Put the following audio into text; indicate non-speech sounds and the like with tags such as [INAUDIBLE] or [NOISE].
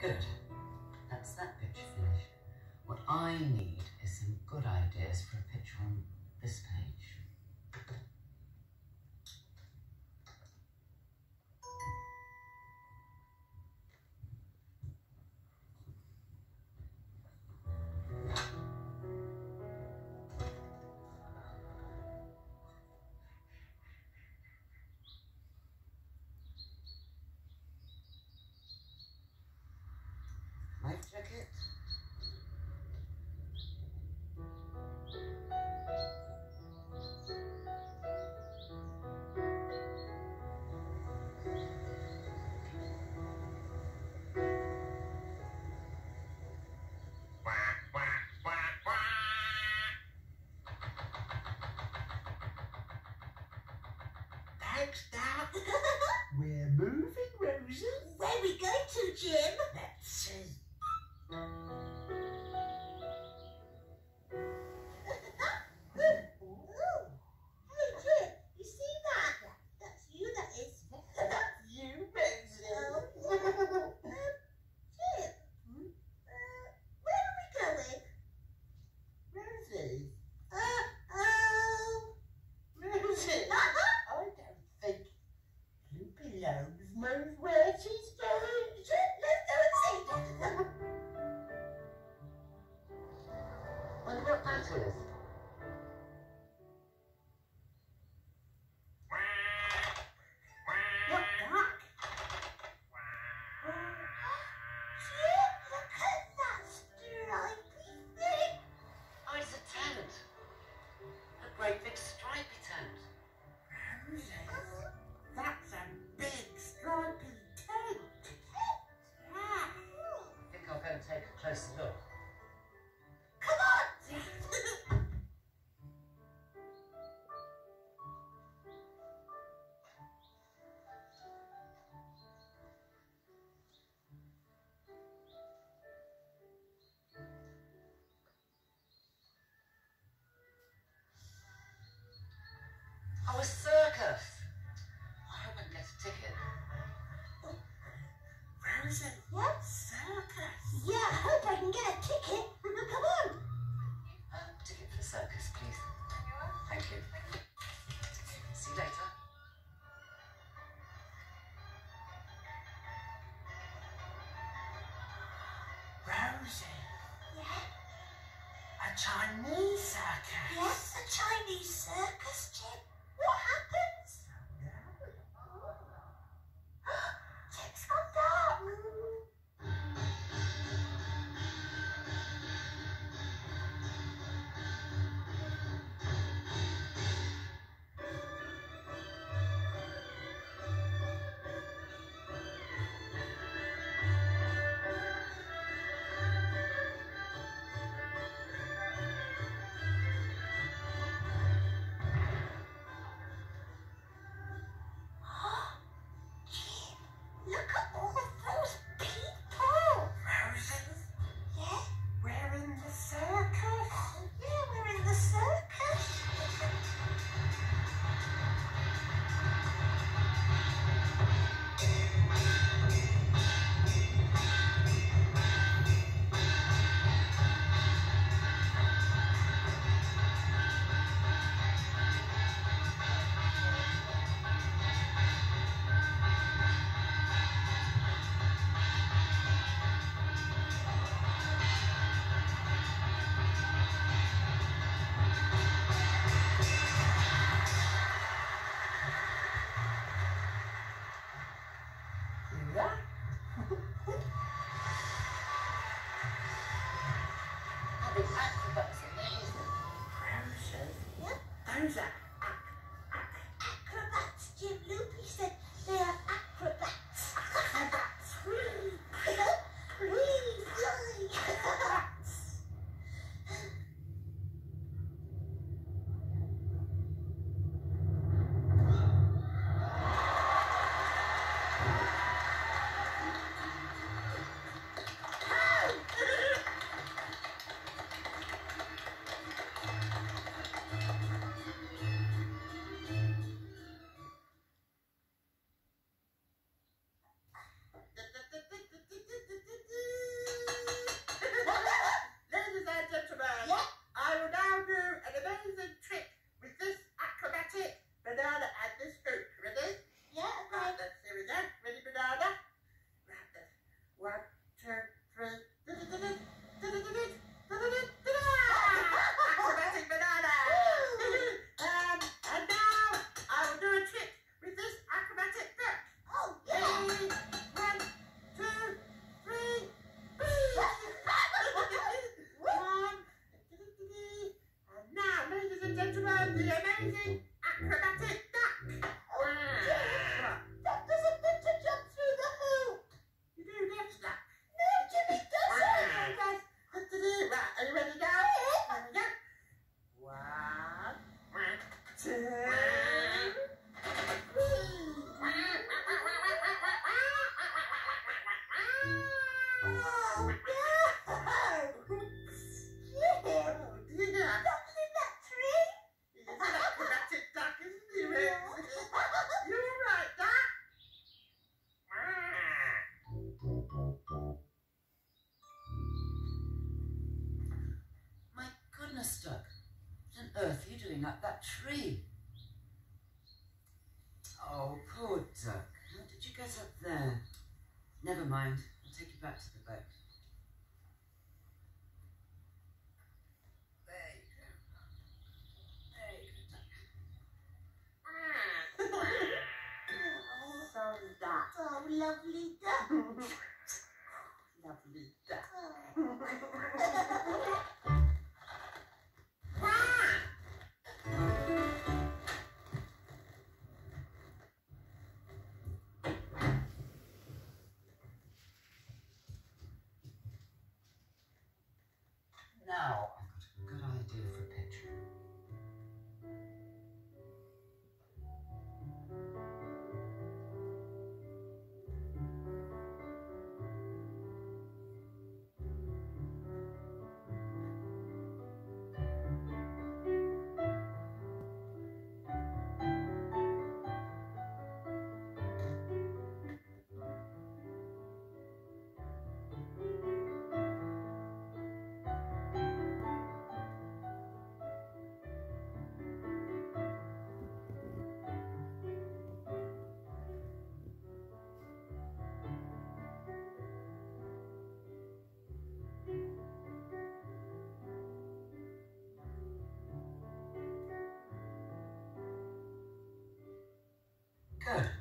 Good. That's that picture finished. What I need is some good ideas for a picture on this page. Thanks, [LAUGHS] Doc. We're moving, Rosie. Where we going to, Jim? A Oh, a circus. I hope I can get a ticket. Rosie. What? Circus. Yeah, I hope I can get a ticket. [LAUGHS] Come on. Uh, ticket for the circus, please. Thank you. See you later. Rosie. Yeah. A Chinese up that tree. Oh, poor duck. How did you get up there? Never mind. I'll take you back to the boat. There you go. There you go, duck. [LAUGHS] So that. Oh, lovely duck. [LAUGHS] Sure.